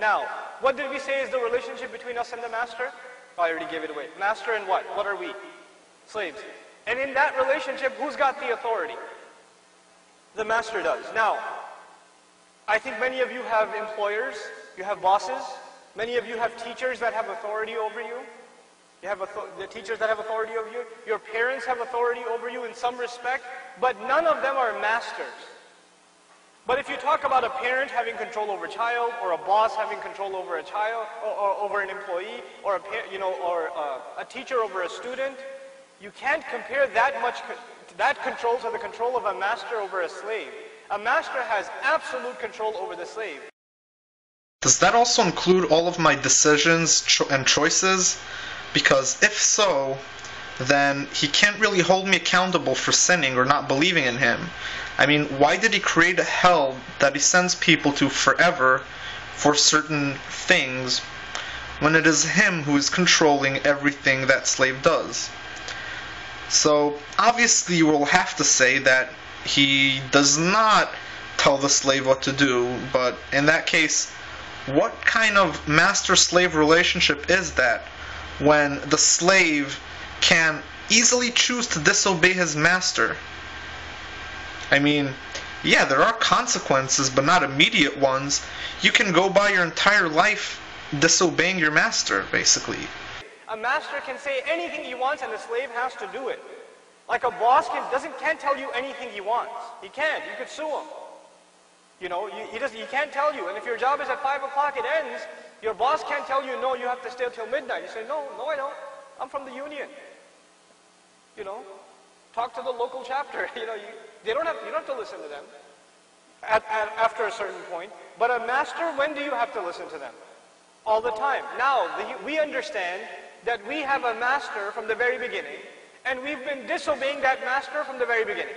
Now, what did we say is the relationship between us and the master? Oh, I already gave it away. Master and what? What are we? Slaves. And in that relationship, who's got the authority? The master does. Now, I think many of you have employers, you have bosses, many of you have teachers that have authority over you. You have the teachers that have authority over you. Your parents have authority over you in some respect, but none of them are masters. But if you talk about a parent having control over a child, or a boss having control over a child, or, or over an employee, or a you know, or uh, a teacher over a student, you can't compare that much that control to the control of a master over a slave. A master has absolute control over the slave. Does that also include all of my decisions cho and choices? Because if so, then he can't really hold me accountable for sinning or not believing in him. I mean, why did he create a hell that he sends people to forever for certain things when it is him who is controlling everything that slave does? So, obviously, you will have to say that he does not tell the slave what to do, but in that case, what kind of master slave relationship is that when the slave can easily choose to disobey his master? I mean, yeah, there are consequences, but not immediate ones. You can go by your entire life disobeying your master, basically. A master can say anything he wants and the slave has to do it. Like a boss can, doesn't, can't tell you anything he wants. He can't. You could sue him. You know, you, he, doesn't, he can't tell you. And if your job is at 5 o'clock, it ends. Your boss can't tell you, no, you have to stay until midnight. You say, no, no, I don't. I'm from the union. You know, talk to the local chapter. You know, you, they don't have, you don't have to listen to them at, at, after a certain point. But a master, when do you have to listen to them? All the time. Now, the, we understand that we have a master from the very beginning and we've been disobeying that master from the very beginning.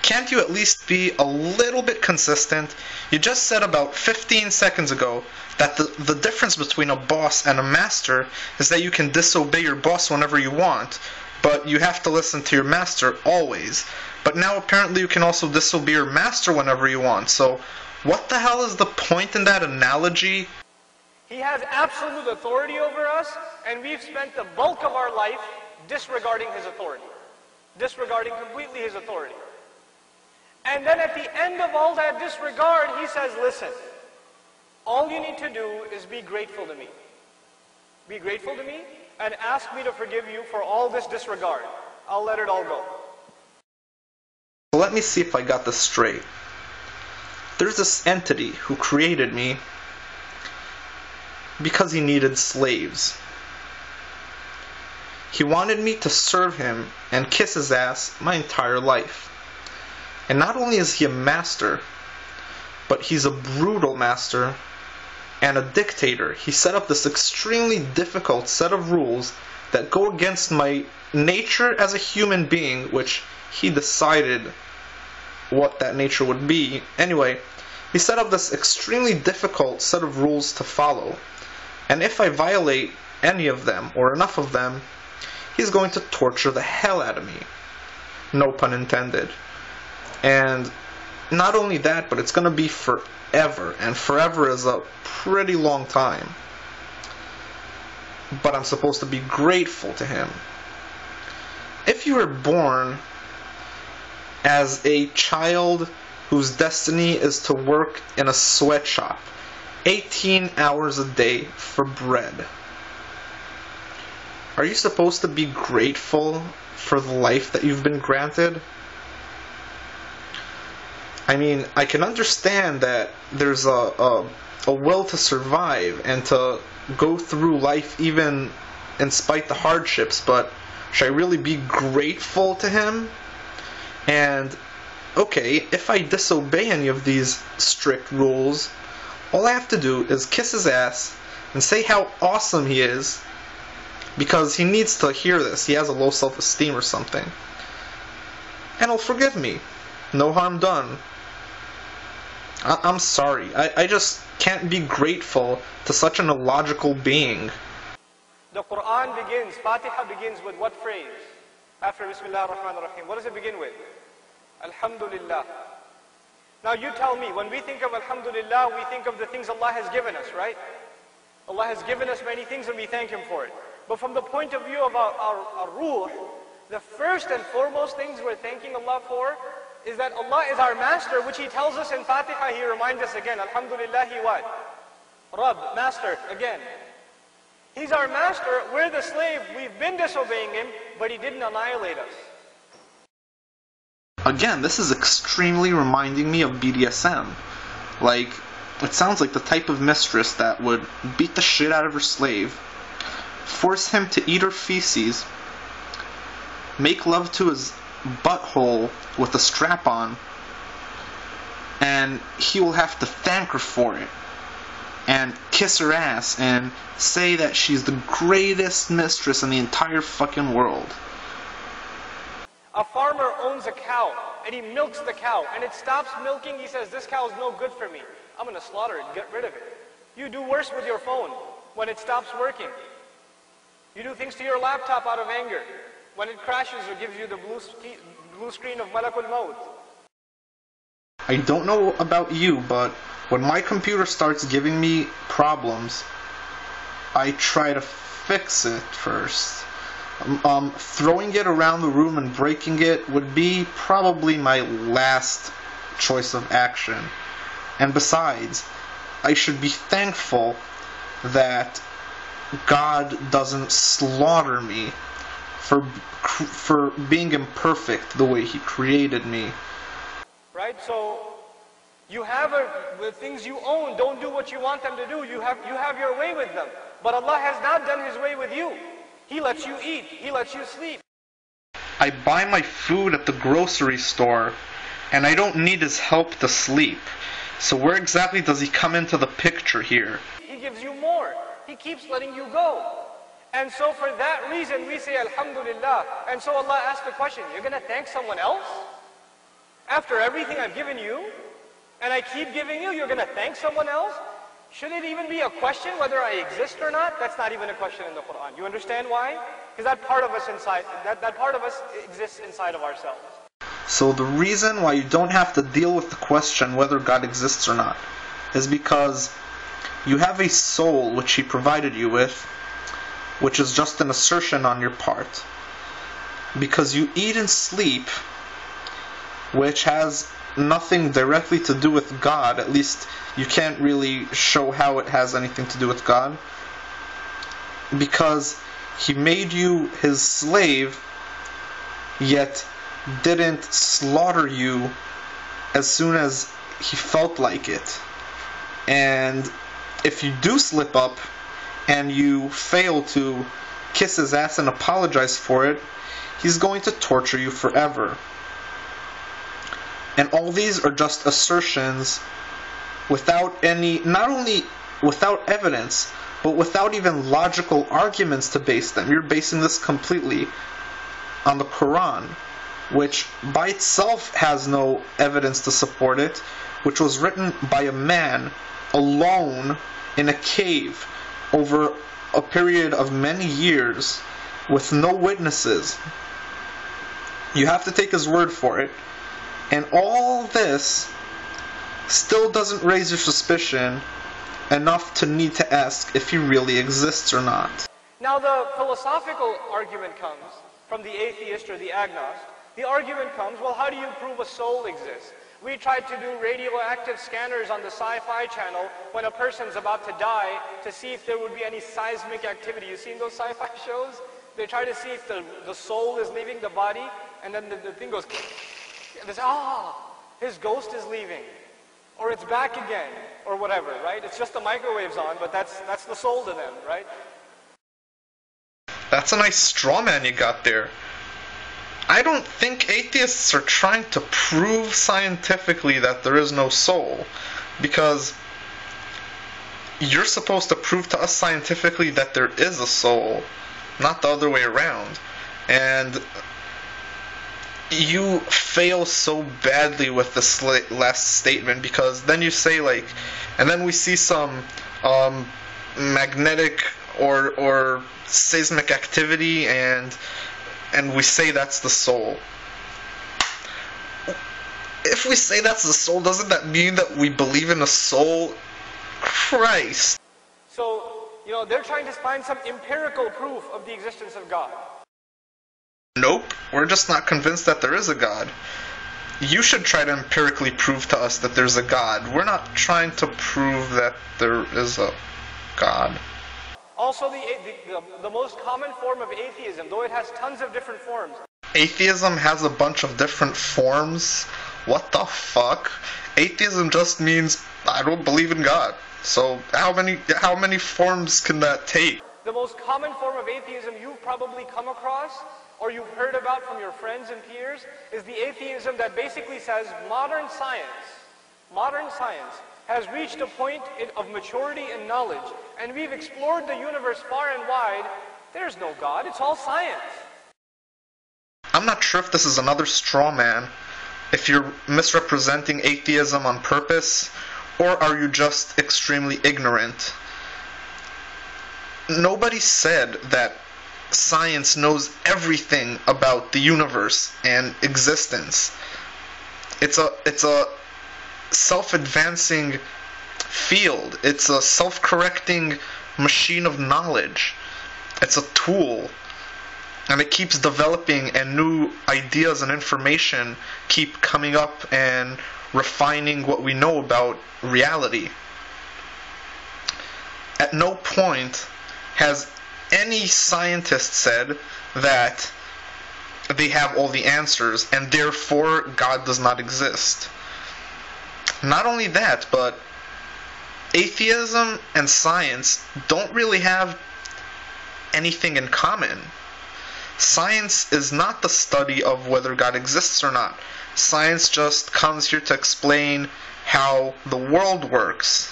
Can't you at least be a little bit consistent? You just said about 15 seconds ago that the, the difference between a boss and a master is that you can disobey your boss whenever you want, but you have to listen to your master always. But now apparently you can also disobey your master whenever you want. So what the hell is the point in that analogy? He has absolute authority over us, and we've spent the bulk of our life disregarding his authority, disregarding completely his authority. And then at the end of all that disregard, he says, listen, all you need to do is be grateful to me. Be grateful to me and ask me to forgive you for all this disregard. I'll let it all go. Let me see if I got this straight. There's this entity who created me because he needed slaves. He wanted me to serve him and kiss his ass my entire life. And not only is he a master, but he's a brutal master and a dictator. He set up this extremely difficult set of rules that go against my nature as a human being, which he decided what that nature would be. Anyway, he set up this extremely difficult set of rules to follow. And if I violate any of them, or enough of them, he's going to torture the hell out of me. No pun intended. And not only that, but it's going to be forever. And forever is a pretty long time. But I'm supposed to be grateful to him. If you were born as a child whose destiny is to work in a sweatshop 18 hours a day for bread are you supposed to be grateful for the life that you've been granted? I mean, I can understand that there's a, a, a will to survive and to go through life even in spite the hardships, but should I really be grateful to him? And okay, if I disobey any of these strict rules, all I have to do is kiss his ass and say how awesome he is because he needs to hear this. He has a low self esteem or something. And he'll forgive me. No harm done. I- am sorry. I-, I just can't be grateful to such an illogical being. The Quran begins, Fatiha begins with what phrase? After Bismillah ar-Rahman ar-Rahim. What does it begin with? Alhamdulillah. Now you tell me, when we think of Alhamdulillah, we think of the things Allah has given us, right? Allah has given us many things and we thank Him for it. But from the point of view of our, our, our ruh, the first and foremost things we're thanking Allah for is that Allah is our master, which He tells us in Fatiha, He reminds us again, Alhamdulillah, He what? Rabb, master, again. He's our master, we're the slave, we've been disobeying Him, but He didn't annihilate us. Again, this is extremely reminding me of BDSM. Like, it sounds like the type of mistress that would beat the shit out of her slave, force him to eat her feces, make love to his butthole with a strap on, and he will have to thank her for it and kiss her ass and say that she's the greatest mistress in the entire fucking world. A farmer owns a cow and he milks the cow and it stops milking. He says, This cow is no good for me. I'm going to slaughter it, get rid of it. You do worse with your phone when it stops working. You do things to your laptop out of anger when it crashes or gives you the blue, blue screen of Malakul Maut. I don't know about you, but when my computer starts giving me problems, I try to fix it first. Um, throwing it around the room and breaking it would be probably my last choice of action. And besides, I should be thankful that God doesn't slaughter me for for being imperfect the way He created me. Right. So you have a, the things you own. Don't do what you want them to do. You have you have your way with them. But Allah has not done His way with you. He lets you eat. He lets you sleep. I buy my food at the grocery store, and I don't need his help to sleep. So where exactly does he come into the picture here? He gives you more. He keeps letting you go. And so for that reason we say Alhamdulillah. And so Allah asks the question, you're going to thank someone else? After everything I've given you? And I keep giving you, you're going to thank someone else? Should it even be a question whether I exist or not? That's not even a question in the Quran. You understand why? Because that part of us inside, that, that part of us exists inside of ourselves. So the reason why you don't have to deal with the question whether God exists or not is because you have a soul which He provided you with, which is just an assertion on your part. Because you eat and sleep, which has nothing directly to do with God, at least you can't really show how it has anything to do with God. Because he made you his slave, yet didn't slaughter you as soon as he felt like it. And if you do slip up and you fail to kiss his ass and apologize for it, he's going to torture you forever. And all these are just assertions without any, not only without evidence, but without even logical arguments to base them. You're basing this completely on the Quran, which by itself has no evidence to support it, which was written by a man alone in a cave over a period of many years with no witnesses. You have to take his word for it. And all this still doesn't raise your suspicion enough to need to ask if he really exists or not. Now the philosophical argument comes from the atheist or the agnostic. The argument comes, well, how do you prove a soul exists? We tried to do radioactive scanners on the sci-fi channel when a person's about to die to see if there would be any seismic activity. You seen those sci-fi shows? They try to see if the, the soul is leaving the body, and then the, the thing goes, and they say, ah, his ghost is leaving or it's back again, or whatever, right? It's just the microwaves on, but that's that's the soul to them, right? That's a nice straw man you got there. I don't think atheists are trying to prove scientifically that there is no soul, because you're supposed to prove to us scientifically that there is a soul, not the other way around. And you fail so badly with this last statement because then you say like, and then we see some um, magnetic or or seismic activity and and we say that's the soul. if we say that's the soul, doesn't that mean that we believe in a soul? Christ. So, you know, they're trying to find some empirical proof of the existence of God. Nope, we're just not convinced that there is a God. You should try to empirically prove to us that there's a God. We're not trying to prove that there is a God. Also, the, the, the, most common form of atheism, though it has tons of different forms. Atheism has a bunch of different forms. What the fuck? Atheism just means I don't believe in God. So how many how many forms can that take? The most common form of atheism you've probably come across or you've heard about from your friends and peers is the atheism that basically says modern science, modern science has reached a point of maturity and knowledge, and we've explored the universe far and wide. There's no God, it's all science. I'm not sure if this is another straw man, if you're misrepresenting atheism on purpose, or are you just extremely ignorant? Nobody said that science knows everything about the universe and existence. It's a it's a self-advancing field. It's a self-correcting machine of knowledge. It's a tool. And it keeps developing and new ideas and information keep coming up and refining what we know about reality. At no point has any scientist said that they have all the answers and therefore God does not exist. Not only that, but atheism and science don't really have anything in common. Science is not the study of whether God exists or not. Science just comes here to explain how the world works.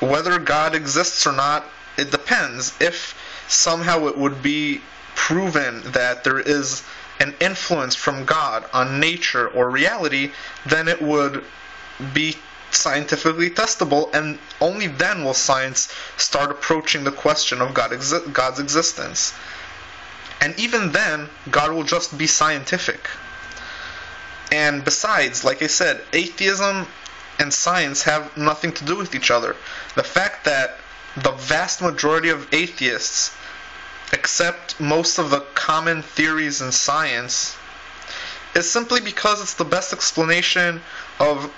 Whether God exists or not, it depends. If somehow it would be proven that there is an influence from God on nature or reality, then it would be scientifically testable, and only then will science start approaching the question of God exi- God's existence. And even then, God will just be scientific. And besides, like I said, atheism and science have nothing to do with each other. The fact that the vast majority of atheists accept most of the common theories in science is simply because it's the best explanation of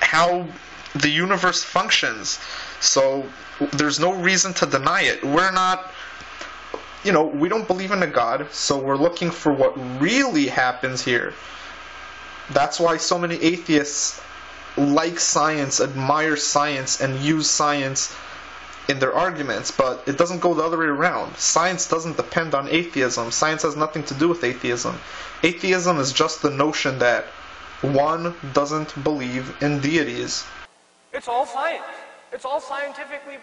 how the universe functions. So there's no reason to deny it. We're not, you know, we don't believe in a God, so we're looking for what really happens here. That's why so many atheists like science, admire science, and use science in their arguments, but it doesn't go the other way around. Science doesn't depend on atheism. Science has nothing to do with atheism. Atheism is just the notion that one doesn't believe in deities. It's all science. It's all scientifically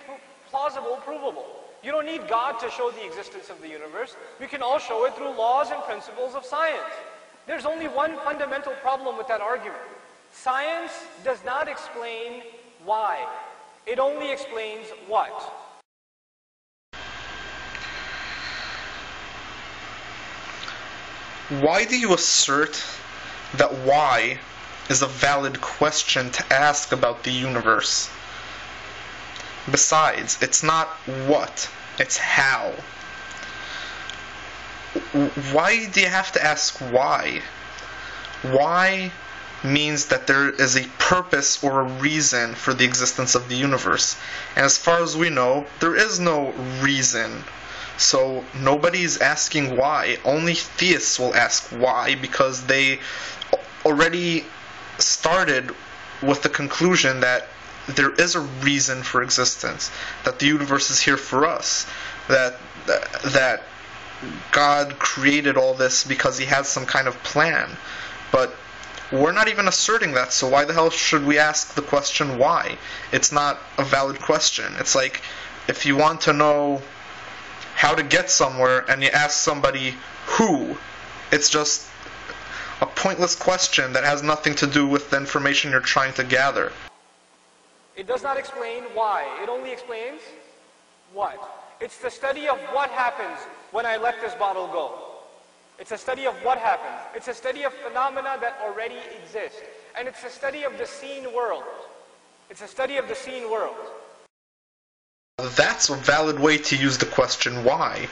plausible, provable. You don't need God to show the existence of the universe. We can all show it through laws and principles of science. There's only one fundamental problem with that argument. Science does not explain why. It only explains what? Why do you assert that why is a valid question to ask about the universe? Besides, it's not what, it's how. Why do you have to ask why? Why means that there is a purpose or a reason for the existence of the universe. And as far as we know, there is no reason. So nobody is asking why. Only theists will ask why because they already started with the conclusion that there is a reason for existence, that the universe is here for us, that that God created all this because he has some kind of plan. But we're not even asserting that, so why the hell should we ask the question why? It's not a valid question. It's like if you want to know how to get somewhere and you ask somebody who, it's just a pointless question that has nothing to do with the information you're trying to gather. It does not explain why. It only explains what. It's the study of what happens when I let this bottle go. It's a study of what happens. It's a study of phenomena that already exist. And it's a study of the seen world. It's a study of the seen world. That's a valid way to use the question why.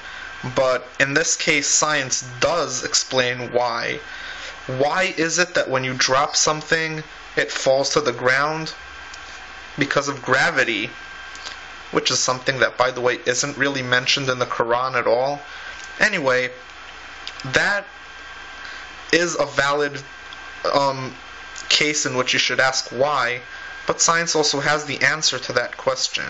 But in this case, science does explain why. Why is it that when you drop something, it falls to the ground? Because of gravity, which is something that, by the way, isn't really mentioned in the Quran at all. Anyway, that is a valid um, case in which you should ask why, but science also has the answer to that question.